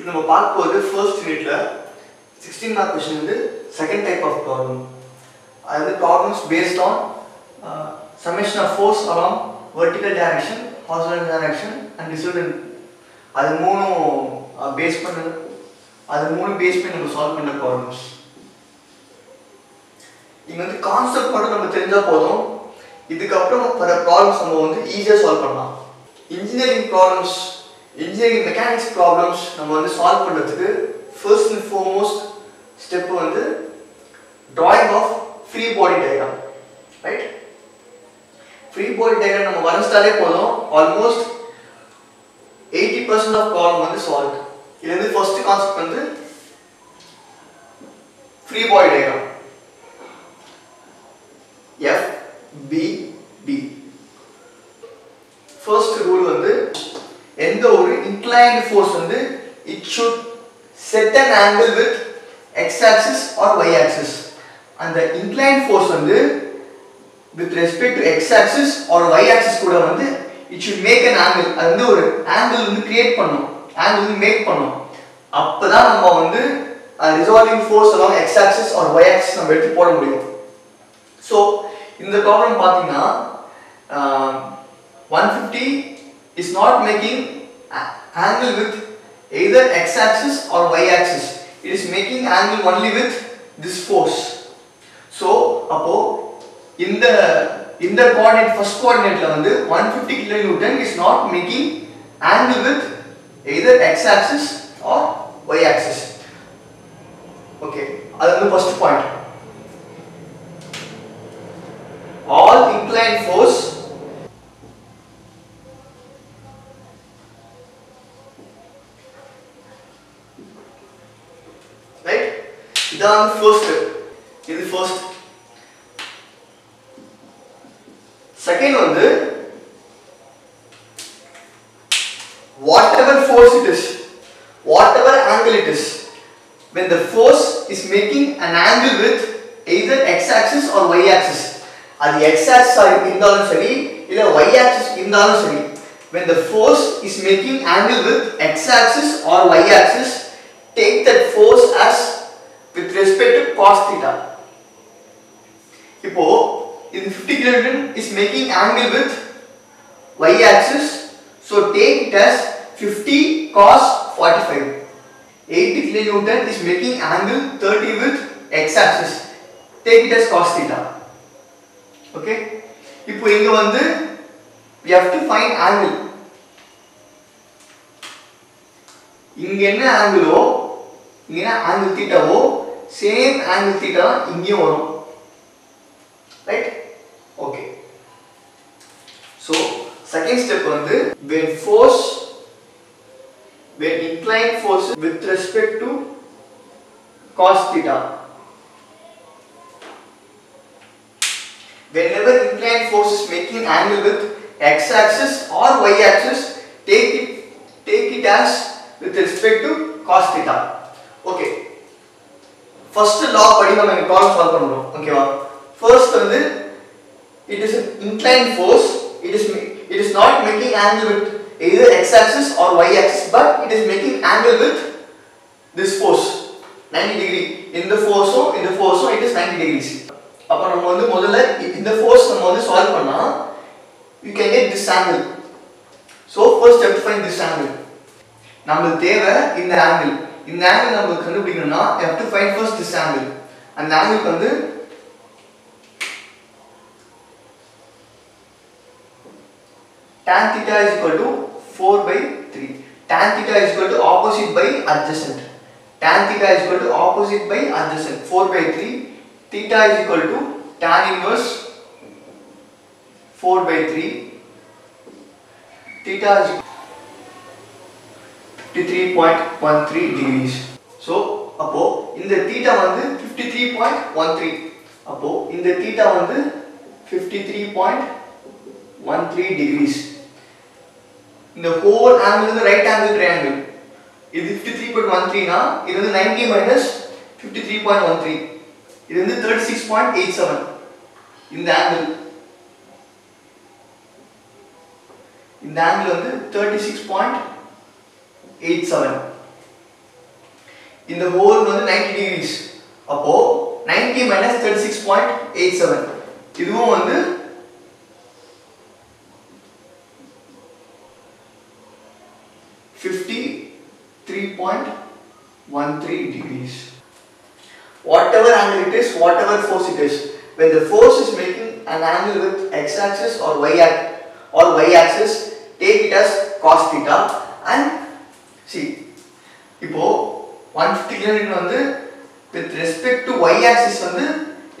இப்போ நம்ம பார்க்க போகிறது ஃபர்ஸ்ட் யூனிட்ல சிக்ஸ்டீன் மார்க் கொஸ்டின் வந்து செகண்ட் டைப் ஆஃப் ப்ராப்ளம் அது வந்து problems based on summation of force along vertical direction horizontal direction and resultant அது மூணும் uh, பேஸ் பண்ண அது மூணு பேஸ் பண்ணி நம்ம சால்வ் பண்ண ப்ராப்ளம்ஸ் இங்கே வந்து கான்செப்ட் மட்டும் நம்ம தெரிஞ்சால் போதும். இதுக்கப்புறம் வர ப்ராப்ளம்ஸ் நம்ம வந்து ஈஸியாக சால்வ் பண்ணலாம். Engineering problems engineering mechanics problems நம்ம வந்து சால்வ் பண்ணுறதுக்கு ஃபர்ஸ்ட் அண்ட் ஃபோர்மோஸ்ட் ஸ்டெப் வந்து drawing of free body diagram right free body diagram நம்ம வரைஞ்சிட்டாலே போதும். Almost eighty percent of problem வந்து சால்வ் இது வந்து ஃபர்ஸ்ட் கான்செப்ட் வந்து free body diagram F B D first rule வந்து எந்த ஒரு இன்க்ளைன்ட் ஃபோர்ஸ் வந்து it should set an angle with X axis or Y axis அந்த இன்க்ளைன்ட் ஃபோர்ஸ் வந்து with respect to X axis or Y axis கூட வந்து it should make an angle அது வந்து ஒரு ஆங்கிள் வந்து கிரியேட் பண்ணும். ஆங்கிள் வந்து மேக் பண்ணும். அப்பதான் நம்ம வந்து ரிசால்விங் ஃபோர்ஸ் எல்லாம் X axis or Y axis நம்ம எடுத்து போட முடியும். ஸோ இந்த ப்ராப்ளம் பார்த்தீங்கன்னா one fifty is not making angle with either X axis or Y axis it is making angle only with this force so அப்போ இந்த இந்த கோஆர்டினேட் ஃபர்ஸ்ட் கோஆர்டினேட்ல வந்து one fifty kilo newton is not making angle with either X axis or Y axis okay அது வந்து first point all inclined force இதான் first step இது first second வந்து whatever force it is whatever angle it is when the force is making an angle with either x axis or y axis அது x axis இருந்தாலும் சரி இல்ல y axis இருந்தாலும் சரி when the force is making angle with x axis or y axis take that force as with respect to cos theta இப்போ இது 50 kilonewton is making angle with y axis so take it as 50 cos 45 80 kilonewton is making angle 30 with x axis take it as cos theta okay இப்போ இங்க வந்து we have to find angle இங்க என்ன ஆங்கிளோ இங்க என்ன ஆங்கிள் தீட்டாவோ சேம் ஆங்கிள் தீட்டா இங்கேயும் வரும் right okay so second step வந்து when force when inclined force with respect to cos theta whenever inclined force is making angle with x axis or y axis take it take it as with respect to cos theta okay first law படி நம்ம இந்த problem solve பண்ணனும் ஓகேவா first வந்து it is an inclined force it is it is not making angle with either x axis or y axis but it is making angle with this force 90 degree இந்த ஃபோர்ஸும் இந்த ஃபோர்ஸும் it is 90 degrees அப்போ நம்ம வந்து முதல்ல இந்த force நம்ம வந்து solve பண்ணா you can get this angle so first step to find this angle நமக்கு தேவை இந்த ஆங்கிள் இந்த ஆங்கிள் நம்ம கண்டுபிடிக்கணும்னா you have to find first this angle அந்த ஆங்கிள் வந்து tan theta is equal to 4 by 3 tan theta is equal to opposite by adjacent tan theta is equal to opposite by adjacent 4 by 3 theta is equal to tan inverse 4 by 3 theta is 53.13 degrees so அப்போ இந்த theta வந்து 53.13 அப்போ இந்த theta வந்து 53.13 degrees இந்த whole angle வந்து right angle triangle இது 53.13 னா இது வந்து 90 minus 53.13 இது வந்து 36.87 இந்த ஆங்கிள் இந்த ஆங்கிள் வந்து 36.87 இந்த ஹோல் வந்து 90 டிகிரிஸ் அப்போ 90 minus thirty six point eight seven இதுவும் வந்து fifty three point one three decrease whatever angle it is, whatever force it is, when the force is making an angle with x-axis or y-axis or y-axis, take it as cos theta and see இப்போ 150 kilometre வந்து with respect to y-axis வந்து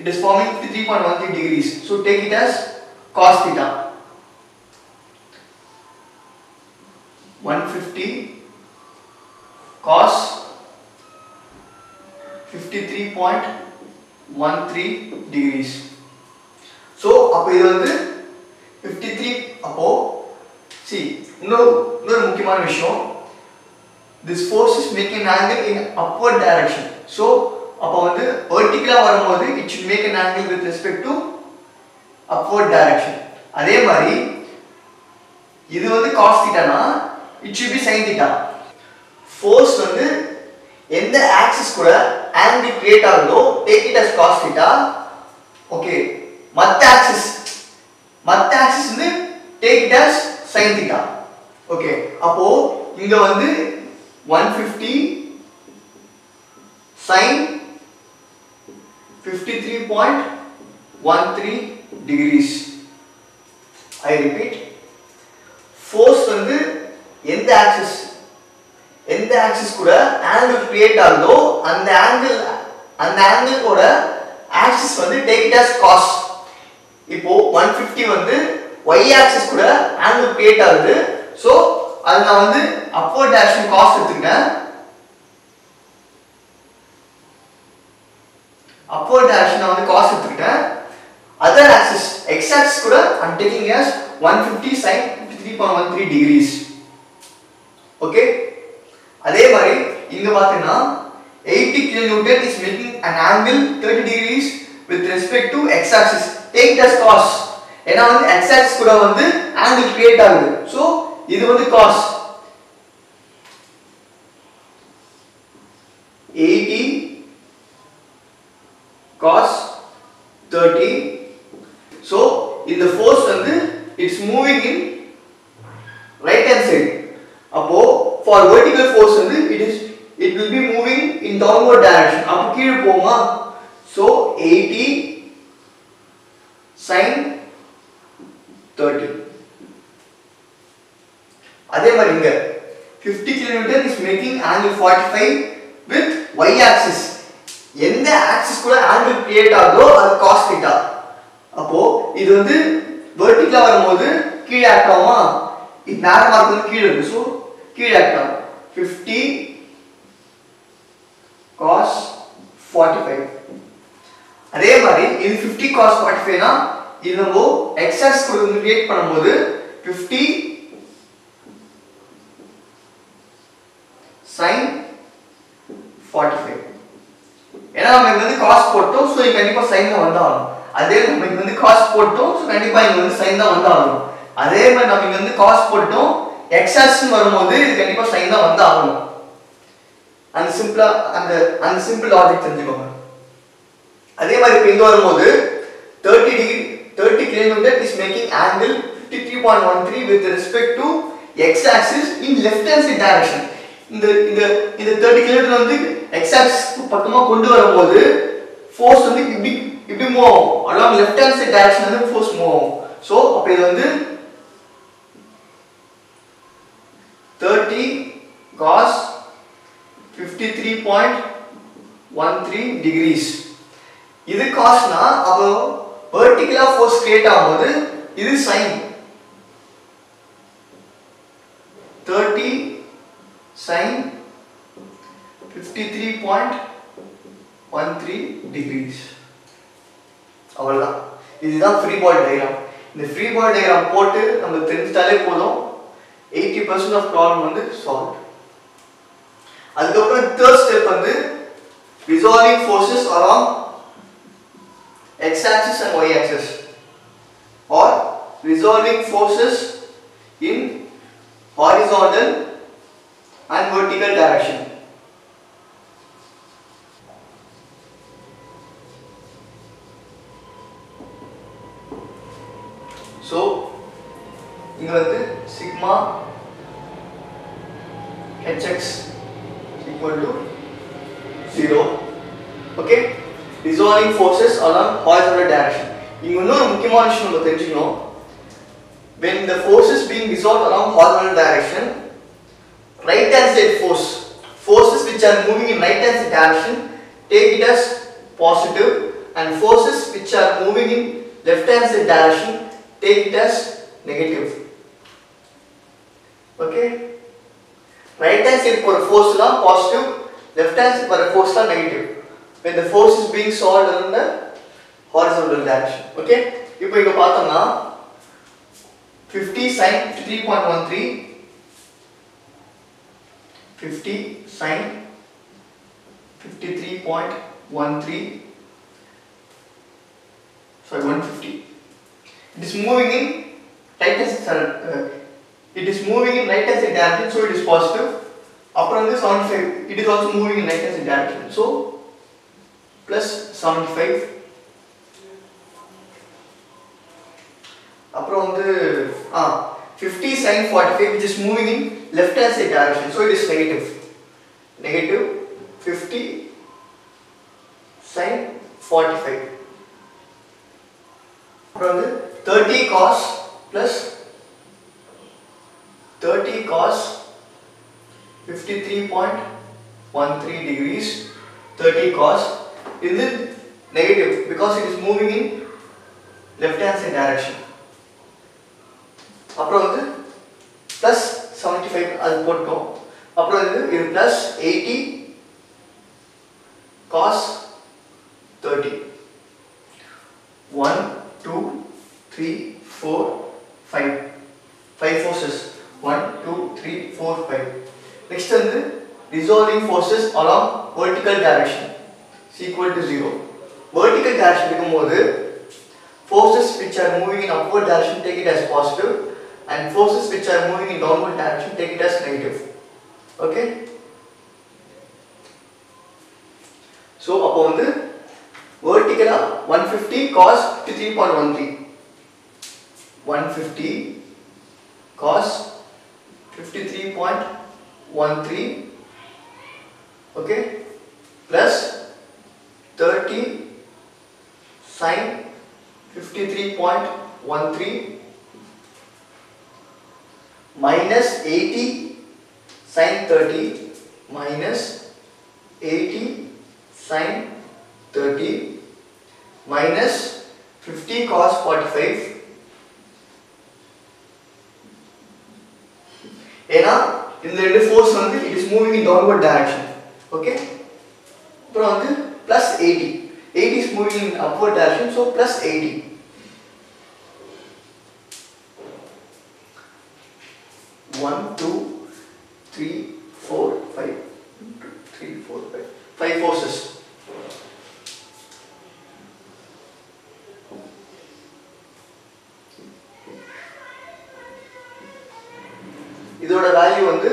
it is forming 53.13 degrees so take it as cos theta 150 cos 53.13 degrees so அப்போ இது வந்து 53 அப்போ see இன்னொரு இன்னொரு முக்கியமான விஷயம் this force is making an angle in upward direction so அப்போ வந்து vertically வரும்போது it should make an angle with respect to upward direction அதே மாதிரி இது வந்து cos theta னா it should be sin theta force வந்து எந்த axis கூட angle create ஆகுதோ take it as cos theta. Okay. மத்த axis மத்த axis வந்து take it as sin theta. Okay. அப்போ இங்க வந்து 150 sin 53.13 degrees I repeat force வந்து எந்த ஆக்சிஸ் எந்த ஆக்சிஸ் கூட ஆங்கிள் கிரியேட் ஆகுதோ அந்த ஆங்கிள் அந்த ஆங்கிளோட ஆக்சிஸ் வந்து டேக் இட் as cos இப்போ 150 வந்து y ஆக்சிஸ் கூட ஆங்கிள் கிரியேட் ஆகுது ஸோ அது நான் வந்து அப்போர்ட் டைரக்ஷன் காஸ்ட் எடுத்துக்கிட்டேன் அப்போர்ட் டைரக்ஷன் நான் வந்து காஸ்ட் எடுத்துக்கிட்டேன். அதர் ஆக்சிஸ் எக்ஸ் ஆக்சிஸ் கூட I'm taking as 150 sin 53.13 degrees. Okay அதே மாதிரி இங்க பாத்தீங்கன்னா 80 kilo newton is making an angle 30 degrees with respect to x axis. Take it as cos ஏன்னா வந்து x axis கூட வந்து angle create ஆகுது. So இது வந்து cos 80 cos 30 so in the force வந்து it's moving in right hand side. Above for vertical force வந்து it is it will be moving in downward direction. அப்பு கீழ் போமா so 80 sine 30 அதே மாதிரி இங்க 50 kilometre is making angle 45 with y axis எந்த axis கூட angle create ஆகுதோ அது cos theta அப்போ இது வந்து வெர்டிகலா வரும்போது கீழே ஆக்ட் ஆகுமா? இது நேரமா இருக்கும்போது கீழே இருக்கு. ஸோ கீழே ஆக்ட் ஆகும். 50 cos 45 அதே மாதிரி இது 50 cos 45 னா இது நம்ம x ஆக்சிஸ் கூட கிரியேட் பண்ணும்போது 50 sin 45 ஏன்னா நம்ம இங்க வந்து cos போட்டோம் சோ இங்க கண்டிப்பா sin தான் வந்தாலும் அதே நம்ம இங்க வந்து cos போட்டோம் சோ கண்டிப்பா இங்க வந்து sin தான் வந்தாலும் அதே மாதிரி நம்ம இங்க வந்து cos போட்டோம் x ஆக்சிஸ் வரும்போது இது கண்டிப்பா sin தான் வந்தாகணும் அந்த சிம்பிளா அந்த அந்த சிம்பிள் லாஜிக் தெரிஞ்சுக்கோங்க. அதே மாதிரி இப்போ இங்கே வரும்போது thirty degree thirty kilometre is making angle fifty three point one three with respect to X axis in left hand side direction இந்த இந்த இந்த தேர்ட்டி கிலோமீட்டர் வந்து எக்ஸாக்ஸ் பக்கமாக கொண்டு வரும்போது ஃபோர்ஸ் வந்து இப்படி இப்படி மூவ் ஆகும். Along left hand side direction வந்து ஃபோர்ஸ் மூவ் ஆகும். ஸோ அப்போ இது வந்து thirty cos fifty three point one three degrees இது காஸ்னா அப்போ வெர்டிகலா ஃபோர்ஸ் கிரியேட் ஆகும்போது இது sign thirty sine fifty three point one three degrees அவ்வளோதான் இதுதான் ஃப்ரீ பால் டயக்ராம் இந்த ஃப்ரீ பால் டயக்ராம் போட்டு நம்ம தெரிஞ்சிட்டாலே போதும் எயிட்டி பர்சன்ட் ஆஃப் ப்ராப்ளம் வந்து சால்வ் அதுக்கப்புறம் தேர்ட் ஸ்டெப் வந்து resolving forces along x axis and y axis or resolving forces in horizontal and vertical direction. So, இங்க வந்து sigma hx equal to 0. Okay? Resolving forces along horizontal direction. You know, முக்கியமான விஷயம் நம்ம தெரிஞ்சுக்கணும் when the force is being resolved along horizontal direction right hand side force forces which are moving in right hand side direction take it as positive and forces which are moving in left hand side direction take it as negative okay right hand side போற force லாம் positive left hand side போற force லாம் negative when the force is being solved in the horizontal direction okay இப்போ இங்க பார்த்தோம்னா 50 sin 53.13 50 sin 53.13 sorry 150 it is moving in right hand side uh, it is moving in right hand side direction so it is positive அப்புறம் வந்து 75 it is also moving in right hand side direction so plus 75 அப்புறம் வந்து ஆ 50 sin 45 which is moving in left hand side direction so it is negative negative 50 sin 45 அப்புறம் வந்து 30 cos plus 30 cos 53.13 degrees 30 cos இது negative because it is moving in left hand side direction அப்புறம் வந்து plus seventy five அது போட்டோம் அப்புறம் இது இது plus eighty cos thirty one two three four five five forces one two three four five next வந்து dissolving forces along vertical direction is equal to 0. Vertical direction become more forces which are moving in upward direction take it as positive and forces which are moving in downward direction take it as negative okay so அப்போ வந்து vertical 150 cos 53.13 150 cos 53.13 okay plus 30 sin 53.13 minus 80 sin 30 minus 80 sin 30 minus 50 cos 45 ஏன்னா இந்த ரெண்டு force வந்து it is moving in downward direction okay அப்புறம் வந்து plus eighty eighty is moving in upward direction so plus eighty 1, 2, 3, 4, 5, 3, 4, 5, 5 forces. இதோட value வந்து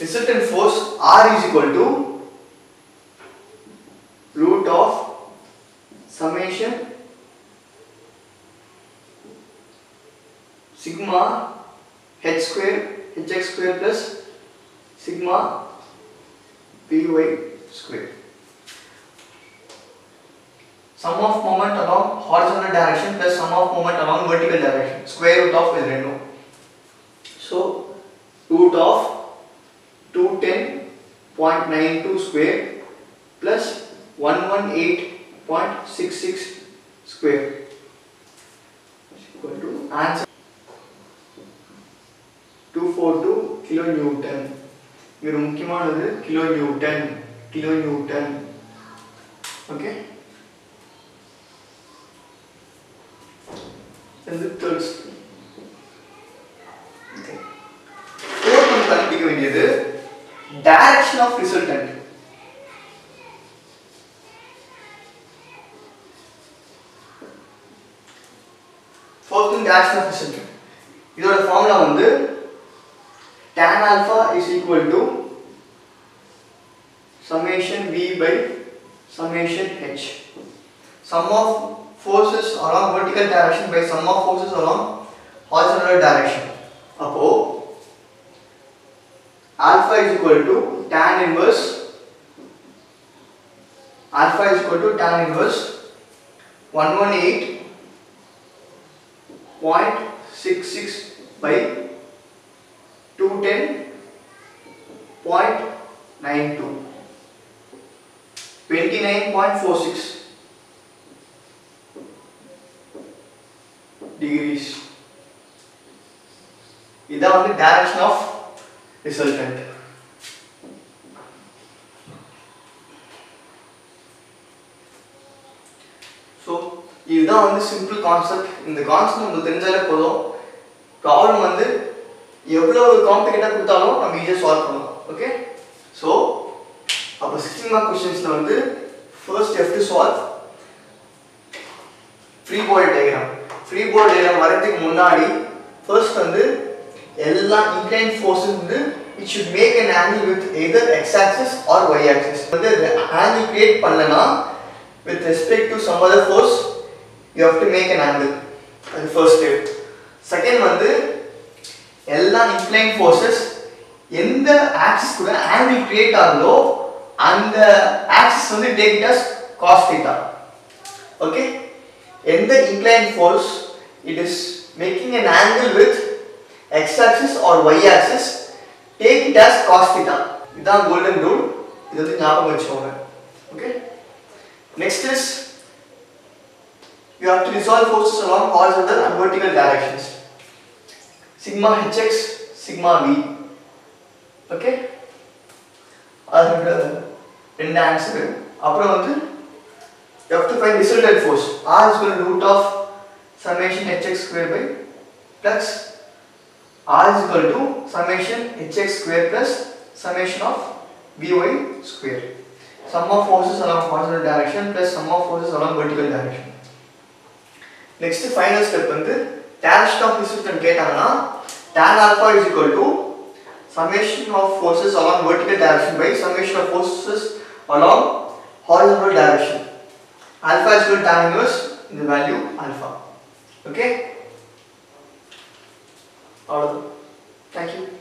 resultant force R is equal to root of summation sigma h square hx square plus sigma py square. Sum of moment along horizontal direction plus sum of moment along vertical direction. Square root of will random. So root of 210.92 square plus 118.66 square is equal to answer 242 kilo Newton இது முக்கியமானது kilo Newton kilo fourth thing direction of resultant இதோட formula வந்து tan alpha is equal to summation v by summation h sum of forces along vertical direction by sum of forces along horizontal direction அப்போ alpha is equal to tan inverse alpha is equal to tan inverse 118.66 by 210.92 29.46 degrees இதான் வந்து direction of resultant இதுதான் வந்து simple concept இந்த concept உங்களுக்கு தெரிஞ்சாலே போதும். Problem வந்து எவ்வளோ காம்ப்ளிகேட்டாக கொடுத்தாலும் நம்ம ஈஸியாக சால்வ் பண்ணலாம். ஓகே ஸோ அப்போ சிக்ஸ்டீன் மார்க் கொஸ்டின்ஸில் வந்து first of to solve free body diagram free body diagram வரதுக்கு முன்னாடி ஃபர்ஸ்ட் வந்து எல்லா இன்க்ளைன் ஃபோர்ஸஸ் வந்து it should make an angle with either x axis or y axis வந்து ஆங்கிள் கிரியேட் பண்ணலன்னா with respect to some other force you have to make an angle அது first step second வந்து எல்லா incline forces எந்த axis கூட angle create ஆகுதோ அந்த axis வந்து take it as cos theta okay எந்த incline force it is making an angle with x axis or y axis take it as cos theta இதுதான் golden rule இது வந்து ஞாபகம் வச்சுக்கோங்க. Okay next is you have to resolve forces along horizontal and vertical directions sigma hx sigma v okay அதோட ரெண்டு answer அப்புறம் வந்து you have to find resultant force r is equal to root of summation hx square by plus r is equal to summation hx square plus summation of vy square sum of forces along horizontal direction plus sum of forces along vertical direction next final step வந்து direction of resultant கேட்டாங்கன்னா tan alpha is equal to summation of forces along vertical direction by summation of forces along horizontal direction alpha is equal to tan inverse the value alpha okay அவ்வளோதான்